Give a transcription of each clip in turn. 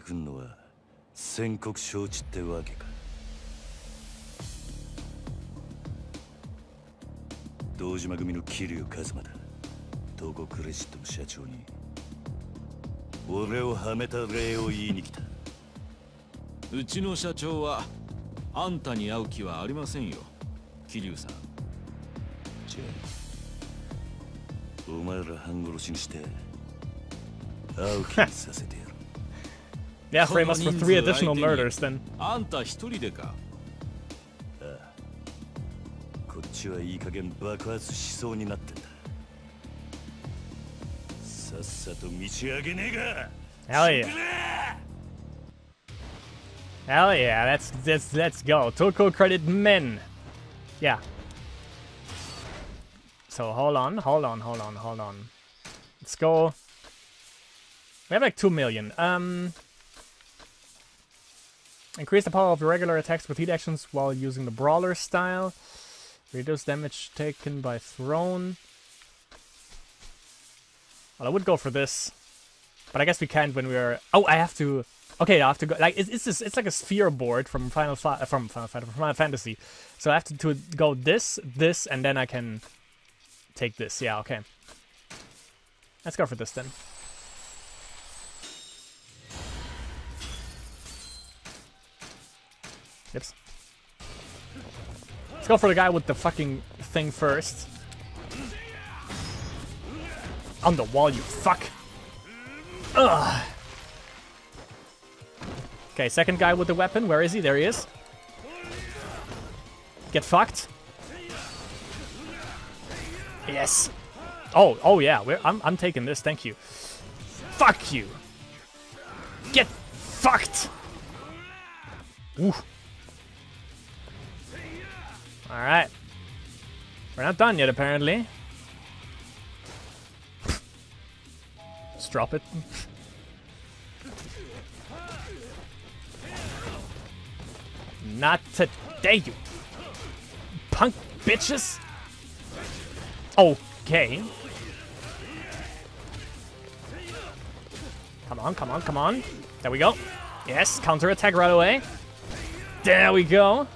俺が来んのは宣告承知ってわけか堂島組の桐生一馬だ東国クレジットの社長に俺をはめた礼を言いに来たうちの社長はあんたに会う気はありませんよ桐生さんじゃあお前ら半殺しにして会う気にさせてやる Yeah, frame us for three additional murders then. あんた一人でかこっちはいい加減爆発しそうになってんださっさと道上げねえか Hell yeah. Hell yeah, let's let's let's go. Toko credit men. Yeah. So hold on, hold on, hold on, hold on. Let's go. We have like two million. Um Increase the power of regular attacks with heat actions while using the brawler style. Reduce damage taken by thrown. Well, I would go for this, but I guess we can't when we're. Oh, I have to. Okay, I have to go. Like it's it's just, it's like a sphere board from Final Fa- uh, from Final Fa- from Final Fantasy. So I have to, to go this, this, and then I can take this. Yeah, okay. Let's go for this then. Oops. Let's go for the guy with the fucking thing first. On the wall, you fuck. Ugh. Okay, second guy with the weapon. Where is he? There he is. Get fucked. Yes. Oh, oh yeah. We're, I'm, I'm taking this. Thank you. Fuck you. Get fucked. Ooh. All right. We're not done yet, apparently. Just drop it. Not today, you punk bitches. Okay. Come on, come on, come on. There we go. Yes, counter attack right away. There we go.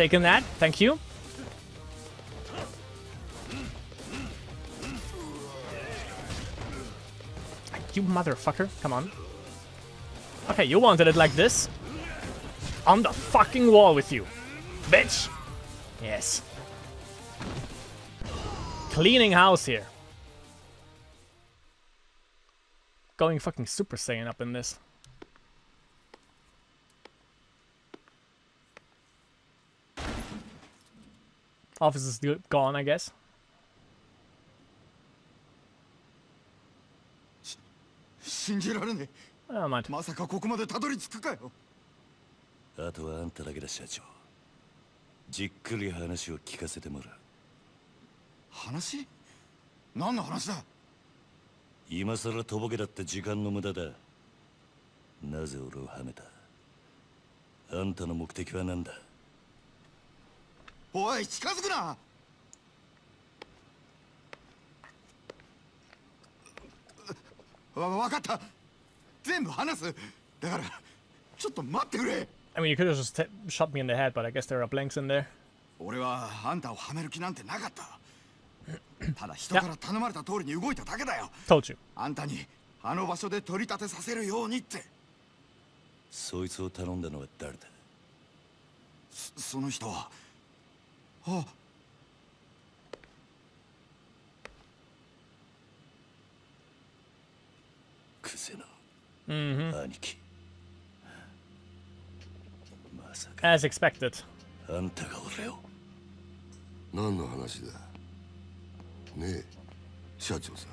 Taking that. Thank you. You motherfucker. Come on. Okay, you wanted it like this. On the fucking wall with you. Bitch. Yes. Cleaning house here. Going fucking Super Saiyan up in this. Office is go- gone, I guess. 信じられね Oh, mind. えまさかここまでたどり着くかよあとはあんただけだ社長じっくり話を聞かせてもらう話何の話だ今さらとぼけだって時間の無駄だなぜ俺をはめたあんたの目的は何だおい近づくな。わ分かった。全部話す。だからちょっと待ってくれ。I mean, you could have just shot me in the head, but I guess there are blanks in there. 俺はあんたをはめる気なんてなかった。ただ人から頼まれた通りに動いただけだよ。Told you. あんたにあの場所で取り立てさせるようにって。そいつを頼んだのは誰だ？そその人はあ。クゼの Mm-hmm. 兄貴まさか。As expected. あんたが俺を。何の話だ。ねえ社長さん。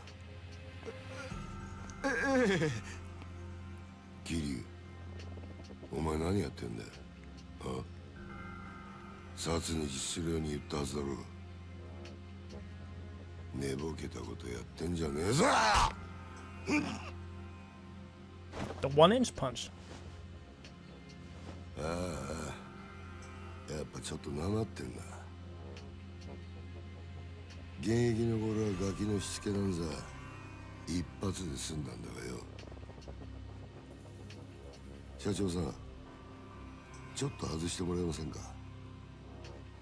ええ。桐生お前何やってんだよ。あ？殺に実するように言ったはずだろ寝ぼけたことやってんじゃねえぞ！The one inch punch. ああやっぱちょっとなまってんな。現役の頃はガキのしつけなんざ一発で済んだんだがよ。社長さんちょっと外してもらえませんか？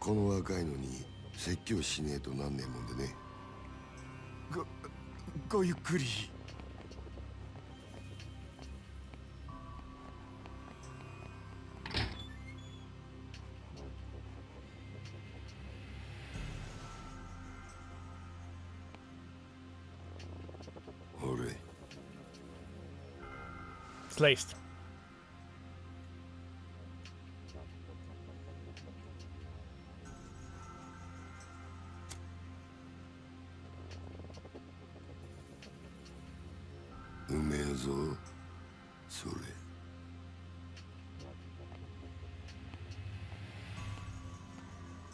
この若いのに説教しねえとなんねえもんでね。ごごゆっくり。俺。It's laced.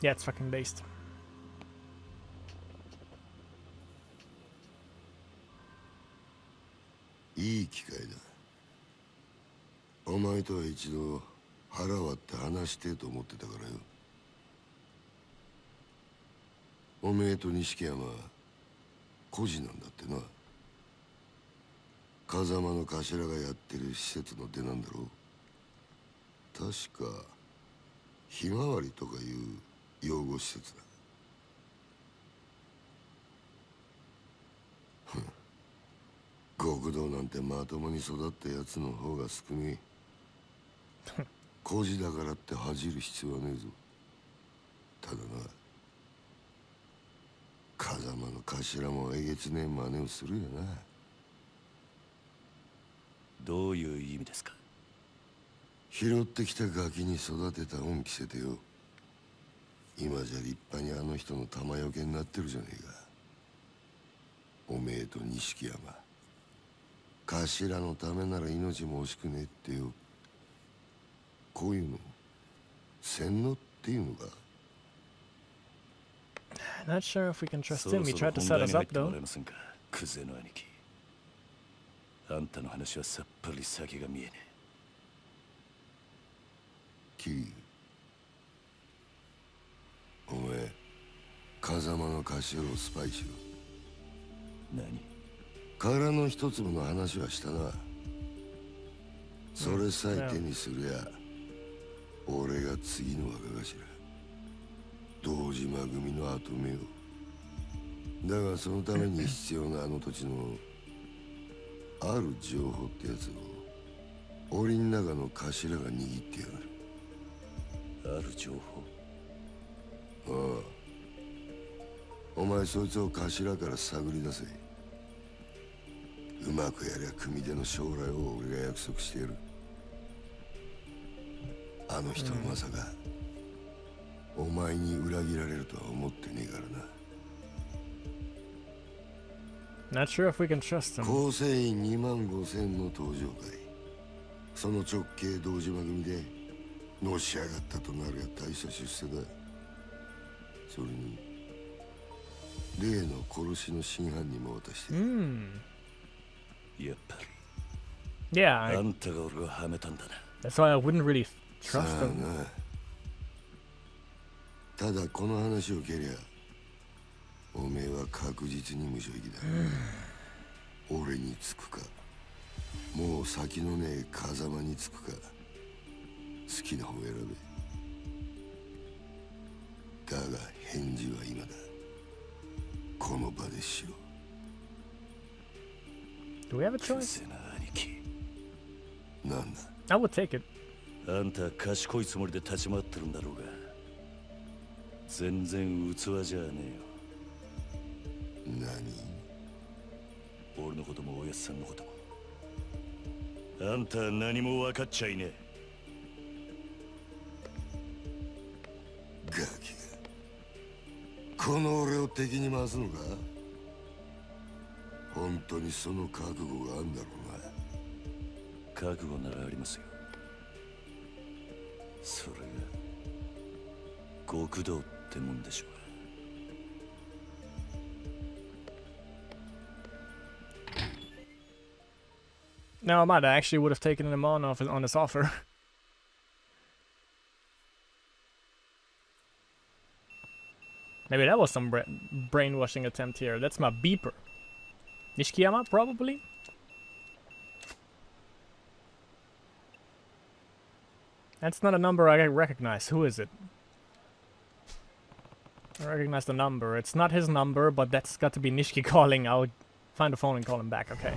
Yeah, it's fucking laced. いい機会だお前とは一度腹割って話してと思ってたからよおめえと錦山は孤児なんだってな風間の頭がやってる施設の出なんだろう確かひまわりとかいう養護施設だ。極道なんてまともに育ったやつの方が少ねえ。孤児だからって恥じる必要はねえぞ。ただな。風間の頭もえげつねえ真似をするよな。どういう意味ですか？拾ってきたガキに育てた恩着せてよ今じゃ立派にあの人の玉よけになってるじゃねえか。おめえと錦山。頭のためなら命も惜しくねえってよ。こういうの洗脳っていうのか。Not sure if we can trust そ him. ろ He tried to 本 set 題 us up though. らえませんか？クゼの兄貴。あんたの話はさっぱり先が見えね桐生お前風間の頭をスパイしろ。え何？殻の一粒の話はしたな。それさえ手にすりゃ俺が次の若頭。堂島組の後目を。だがそのために必要なあの土地のある情報ってやつを檻の中の頭が握ってやがる。ある情報？前そいつを頭から探り出せ。うまくやりゃ組手の将来を俺が約束してやる。あの人はまさか、お前に裏切られるとは思ってねえからな。Not sure if we can trust him. 構成員2万5千の登場会。その直系堂島組でのし上がったとなるや大した出世だ。それに例の殺しの真犯人も渡してる。Hmm. やっぱ Yeah, り I, あんたが俺をはめたんだな。That's why I wouldn't really さ trust あ him. な。ただこの話を蹴りゃおめえは確実に無所行きだ。俺につくか。もう先のねえ風間につくか。好きな方選べ。だが返事は今だこの場でしろ。Do we have a ク choice? ゼな兄貴。なんだ？I would take it. あんたは賢いつもりで立ち回ってるんだろうが。全然器じゃね何えよ。俺のこともおやっさんのことも。あんたは何も分かっちゃいねガこの俺を敵に回すのか本当にその覚悟があんだろえ覚悟ならありますよそれが極道ってもんでしょうが No, Amada actually would have taken him on off on his offer. Maybe that was some bra- brainwashing attempt here. That's my beeper. Nishikiyama, probably? That's not a number I recognize. Who is it? I recognize the number. It's not his number, but that's got to be Nishiki calling. I'll find a phone and call him back. Okay.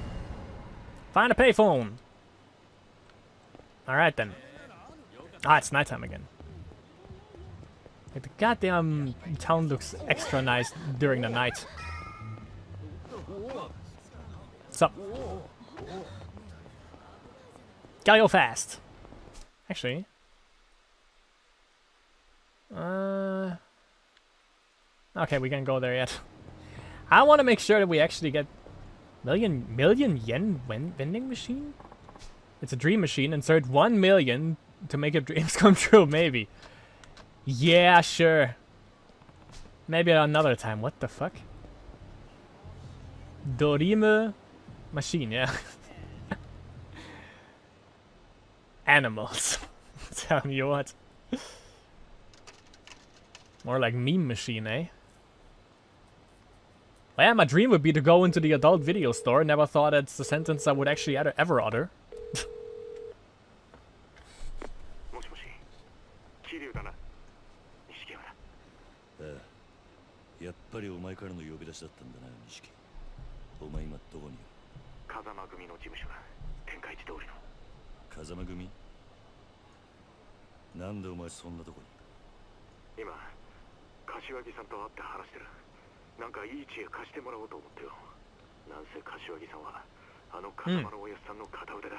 Find a payphone. All right then. Ah, it's nighttime again. The goddamn town looks extra nice during the night. What's up? Gotta go fast. Actually. Uh. Okay, we can't go there yet. I want to make sure that we actually get million million yen vending machine. It's a dream machine. Insert one million to make your dreams come true. Maybe. Yeah, sure. Maybe another time. What the fuck? Dorime machine. Yeah. Animals. Tell me what. More like meme machine, eh? Well, yeah, my dream would be to go into the adult video store. Never thought it's a sentence I would actually ever, ever utter. 風間のおやっさんの片腕だ、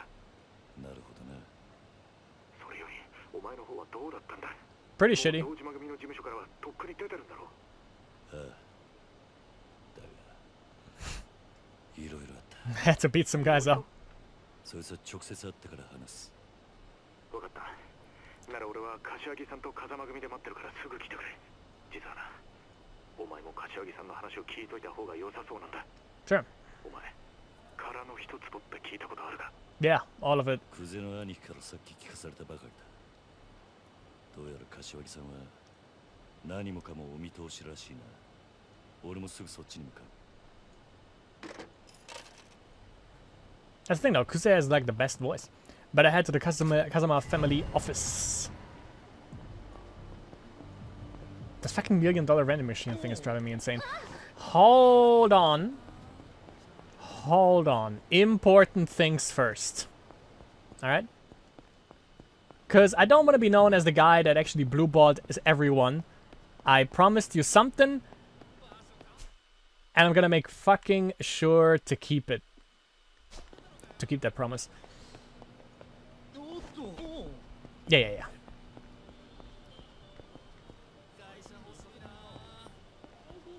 なるほどなそれよりお前の方はどうだったんだ？Pretty shitty. もう堂島組の事務所からはとっくに出てるんだろう。ああだがいろいろあった。Had to beat some guys up. そいつは直接会ってから話す。分かった。なら俺は柏木さんと風間組で待ってるからすぐ来てくれ。実はなお前も柏木さんの話を聞いといた方が良さそうなんだ。Sure. お前 Yeah, all of it. クゼの兄貴からさっき聞かされたばかりだどうやら柏木さんは何もかもお見通しらしいな俺もすぐそっちに向かう That's the thing though, Kuze has like the best voice. But I head to the Kazama, Kazama family office. This fucking million dollar vending machine thing is driving me insane. Hold on. Hold on. Important things first. Alright? Because I don't want to be known as the guy that actually blue balled is everyone. I promised you something. And I'm gonna make fucking sure to keep it to keep that promise. Yeah, yeah, yeah.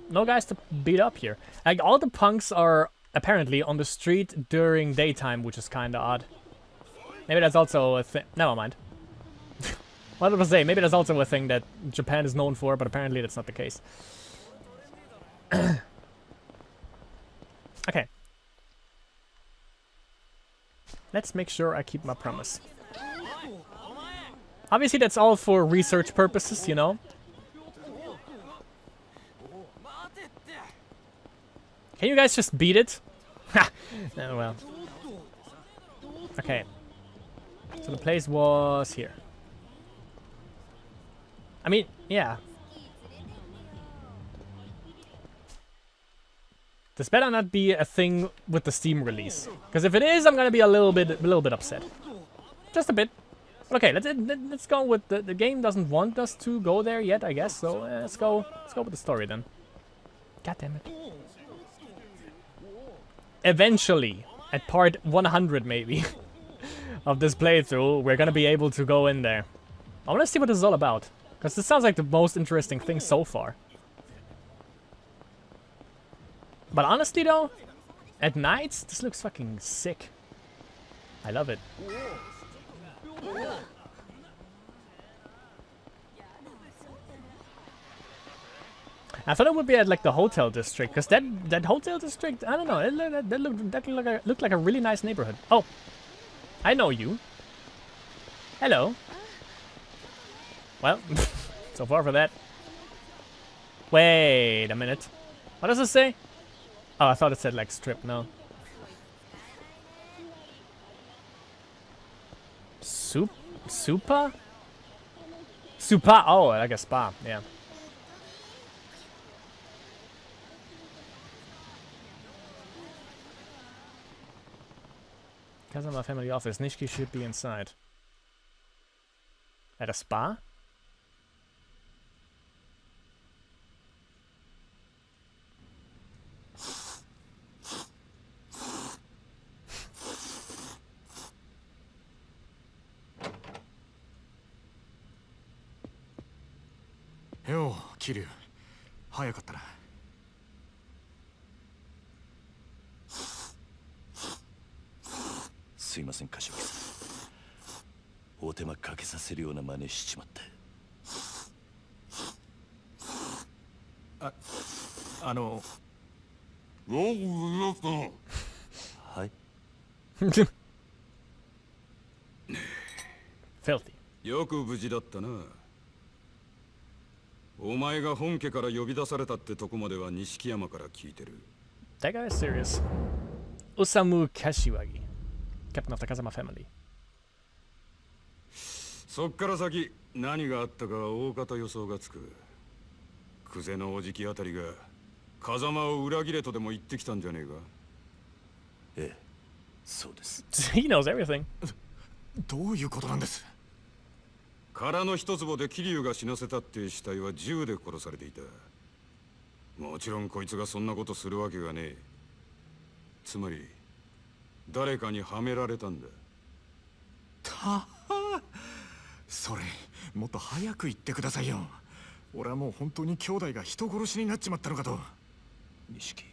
No guys to beat up here. Like, all the punks are apparently on the street during daytime, which is kinda odd. Maybe that's also a thing. Never mind. what did I say? Maybe that's also a thing that Japan is known for, but apparently that's not the case. okay. Let's make sure I keep my promise. Obviously, that's all for research purposes, you know? Can you guys just beat it? Oh, well. Okay. So the place was here. I mean, yeah. This better not be a thing with the Steam release, because if it is, I'm gonna be a little bit, a little bit upset. Just a bit. Okay, let's let- let's go with the the game doesn't want us to go there yet, I guess. So uh, let's go let's go with the story then. God damn it. Eventually, at part 100 maybe of this playthrough, we're gonna be able to go in there. I want to see what this is all about, because this sounds like the most interesting thing so far. But honestly though, at nights, this looks fucking sick. I love it. I thought it would be at like the hotel district, cause that that hotel district, I don't know, it, that, that looked that looked like a, looked like a really nice neighborhood. Oh, I know you. Hello. Well, so far for that. Wait a minute. What does it say? Oh, I thought it said like strip. No. Soup, Supa? Supa. Oh, like a spa. Yeah. Kazama family office. Nishiki should be inside. At a spa?よう桐生早かった せん柏木さん。お手間かけさせるような真似しちまって。あの。はい よく無事だったな。お前が本家から呼び出されたってとこまでは錦山から聞いてる。That guy is serious. Osamu Kashiwagi. Captain of the Kazama family. そっから先何があったかは大方予想がつく。久世のおじきあたりが風間を裏切れとでも言ってきたんじゃねえか。ええそうです。He knows everything. どういうことなんです？空の一坪で桐生が死なせたっていう死体は銃で殺されていた。もちろんこいつがそんなことするわけがねえ。つまり誰かにはめられたんだ。たそれもっと早く言ってくださいよ。俺はもう本当に兄弟が人殺しになっちまったのかと。錦。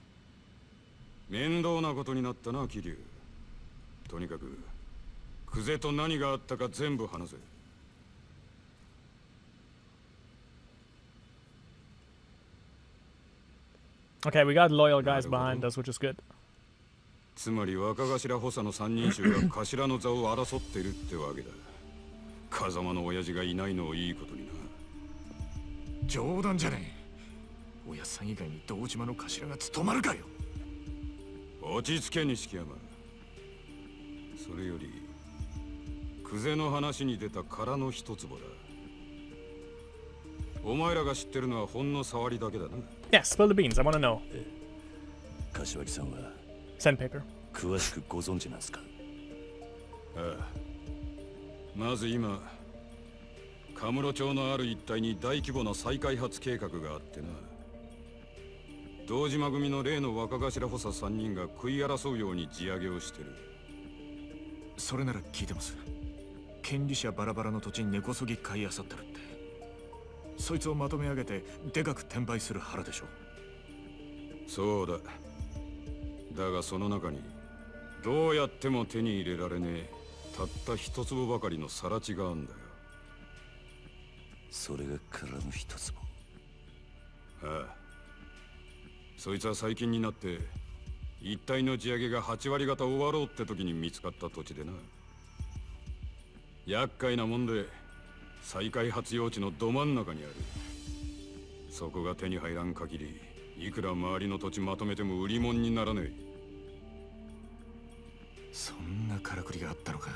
面倒なことになったな桐生。とにかく久世と何があったか全部話せ。Okay, we got loyal guys behind us, which is good. つまり若頭補佐の三人衆が頭の座を争ってるってわけだ。風間の親父がいないのをいいことにな。冗談じゃねえ。親さん以外に堂島の頭が務まるかよ。落ち着け錦山。それより久世の話に出た空の一坪だ。お前らが知ってるのはほんの触りだけだな。Yeah, spill the beans. I want to know. 柏木さんは Sandpaper. 詳しくご存知なんすか？ああまず今カムロ町のある一帯に大規模な再開発計画があってな。堂島組の例の若頭補佐3人が食い争うように地上げをしてる。それなら聞いてます。権利者バラバラの土地に根こそぎ買い漁ってるって。そいつをまとめ上げてでかく転売する腹でしょ。そうだだがその中にどうやっても手に入れられねえたった一粒ばかりの更地があんだよ。それが空の一坪ああ。そいつは最近になって一帯の地上げが8割方終わろうって時に見つかった土地でな。厄介なもんで再開発用地のど真ん中にある。そこが手に入らん限りいくら周りの土地まとめても売り物にならねえ。そんなからくりがあったのか。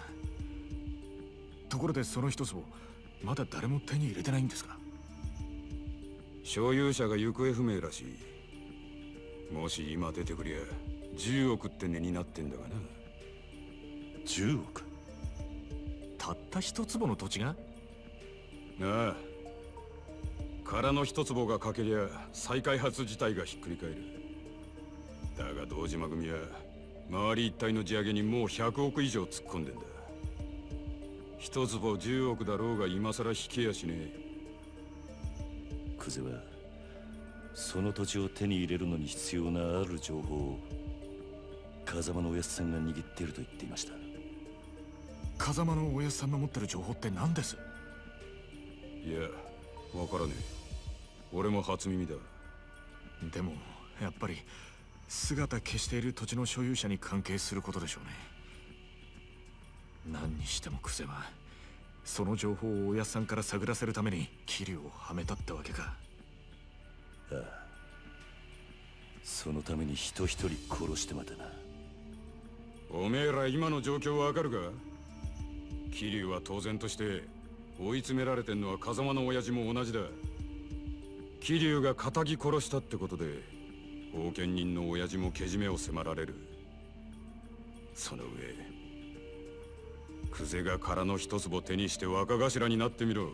ところでその一つをまだ誰も手に入れてないんですか。所有者が行方不明らしい。もし今出てくりゃ10億って値になってんだがな。10億？たった一坪の土地が？ああ空の一坪が欠けりゃ再開発自体がひっくり返る。だが堂島組は周り一帯の地上げにもう100億以上突っ込んでんだ。一坪10億だろうが今さら引けやしねえ。久世はその土地を手に入れるのに必要なある情報を風間のおやっさんが握っていると言っていました。風間のおやっさんの持ってる情報って何です？いやわからねえ俺も初耳だ。でもやっぱり姿消している土地の所有者に関係することでしょうね。何にしてもクセはその情報をおやっさんから探らせるために桐生をはめたってわけか。ああ。そのために人一人殺してまたな。おめえら今の状況わかるか？桐生は当然として追い詰められてんのは風間の親父も同じだ桐生が仇殺したってことで封建人の親父もけじめを迫られる。その上久世が殻の一坪手にして若頭になってみろ。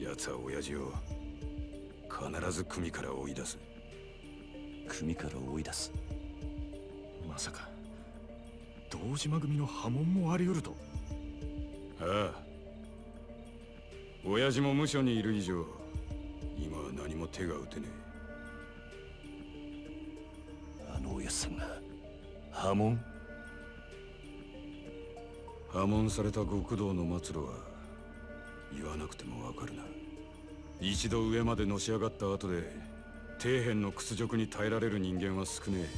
奴は親父を必ず組から追い出す。組から追い出す？まさか堂島組の波紋もあり得ると。ああ親父も無所にいる以上手が打てねえ。あのおやさんが波紋？え破門された極道の末路は言わなくてもわかるな。一度上までのし上がった後で底辺の屈辱に耐えられる人間は少ねえ。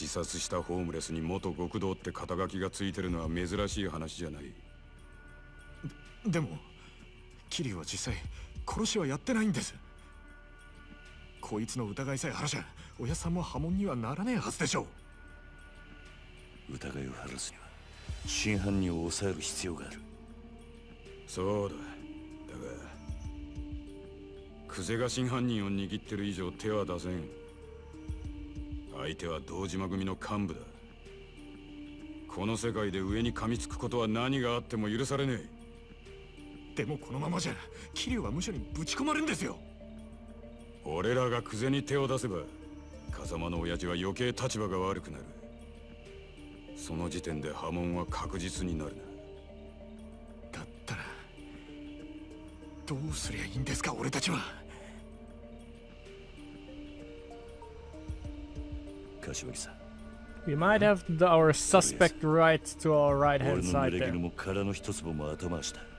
自殺したホームレスに元極道って肩書きがついてるのは珍しい話じゃない。でも桐生は実際殺しはやってないんです。こいつの疑いさえ晴らしゃ親さんも波紋にはならねえはずでしょ疑いを晴らすには真犯人を抑える必要がある。そうだ。だが久世が真犯人を握ってる以上手は出せん。相手は堂島組の幹部だ。この世界で上に噛みつくことは何があっても許されねえでもこのままじゃ桐生は無所にぶち込まれるんですよ。俺らが久世に手を出せば風間の親父は余計立場が悪くなる。その時点で波紋は確実になるな。だったらどうすりゃいいんですか俺たちは。柏木さん。We might have the, our suspect right to our right 俺 hand side れ there.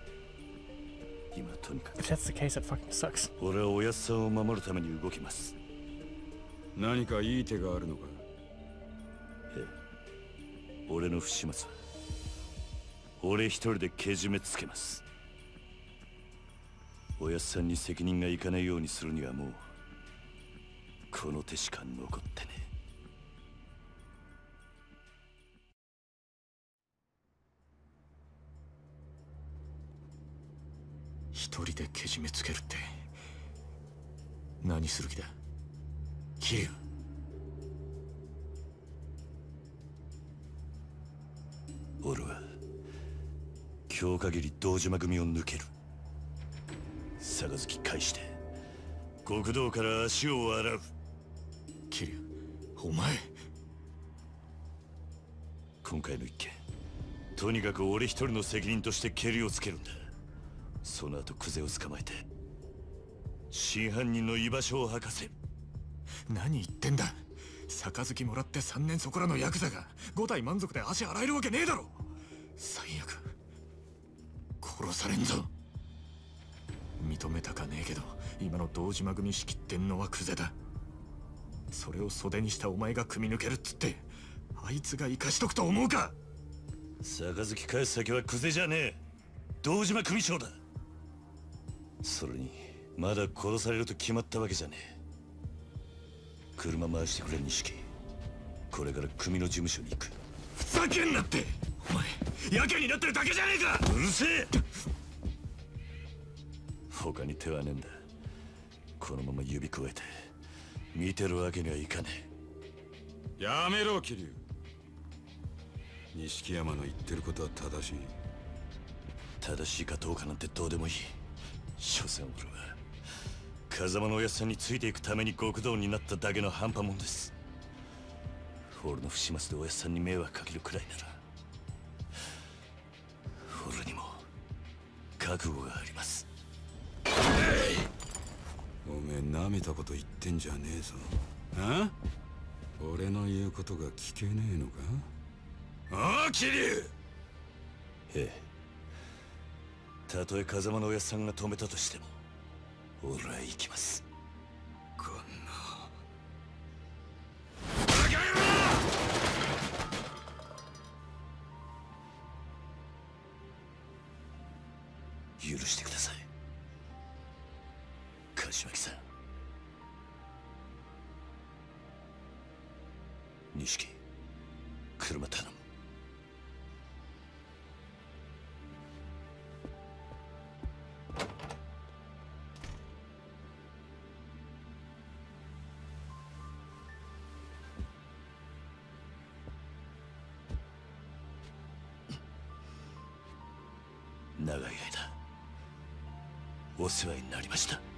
今とにか If く that's the case, that fucking sucks. 俺はおやっさんを守るために動きます。何かいい手があるのか？俺の不始末は。俺一人でけじめつけます。おやっさんに責任がいかないようにするにはもうこの手しか残ってね一人でけじめつけるって何する気だ？桐生俺は今日限り堂島組を抜ける。杯返して極道から足を洗う。桐生お前。今回の一件とにかく俺一人の責任としてケリをつけるんだその後クゼを捕まえて真犯人の居場所を吐かせる。何言ってんだ。杯もらって3年そこらのヤクザが5体満足で足洗えるわけねえだろ。最悪殺されんぞ。認めたかねえけど今の堂島組仕切ってんのはクゼだ。それを袖にしたお前が組み抜けるっつってあいつが生かしとくと思うか。杯返す先はクゼじゃねえ。堂島組長だそれにまだ殺されると決まったわけじゃねえ。車回してくれ錦。これから組の事務所に行く。ふざけんなって！お前やけになってるだけじゃねえか！うるせえ！他に手はねえんだ。このまま指くわえて。見てるわけにはいかねやめろ桐生。錦山の言ってることは正しい。え正しいかどうかなんてどうでもいい所詮俺は風間のおやっさんについていくために極道になっただけの半端もんです。俺の不始末でおやっさんに迷惑かけるくらいなら俺にも覚悟があります。おめえ舐めたこと言ってんじゃねえぞ。あ？俺の言うことが聞けねえのか？ああ桐生！ええたとえ風間のおやっさんが止めたとしても俺は行きます。こんな許してください。柏木さん。錦。車頼む。長い間お世話になりました。